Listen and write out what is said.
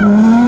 Mm-hmm.